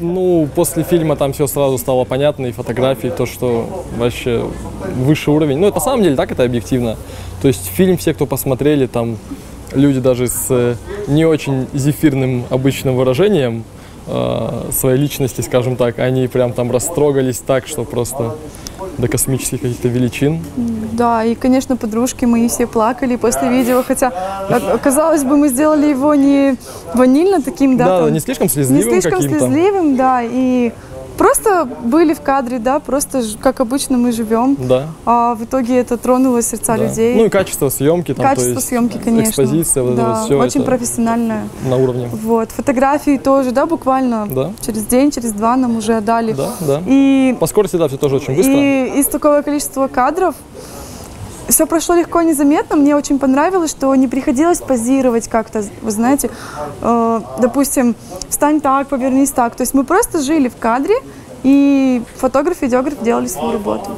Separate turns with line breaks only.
Ну, после фильма там все сразу стало понятно, и фотографии, то, что вообще высший уровень. Ну, это на самом деле так, это объективно. То есть фильм все, кто посмотрели, там люди даже с э, не очень зефирным обычным выражением э, своей личности, скажем так, они прям там растрогались так, что просто до космических каких-то величин.
Да, и, конечно, подружки мои все плакали после видео, хотя, а, казалось бы, мы сделали его не ванильно таким, да,
Да,
там,
не слишком
не
слезливым
слишком
каким-то.
слезливым, да, и просто были в кадре, да, просто как обычно мы живем.
Да.
А в итоге это тронуло сердца
да.
людей.
Ну и качество съемки, там,
Качество
есть
съемки, конечно.
экспозиция, вот это
да,
вот все
очень
это
профессиональное.
на уровне.
Вот, фотографии тоже, да, буквально
Да.
через день, через два нам уже отдали.
Да, да.
И,
По скорости, да, все тоже очень быстро.
и из такого количества кадров все прошло легко и незаметно. Мне очень понравилось, что не приходилось позировать как-то, вы знаете, э, допустим, встань так, повернись так. То есть мы просто жили в кадре, и фотограф и видеограф делали свою работу.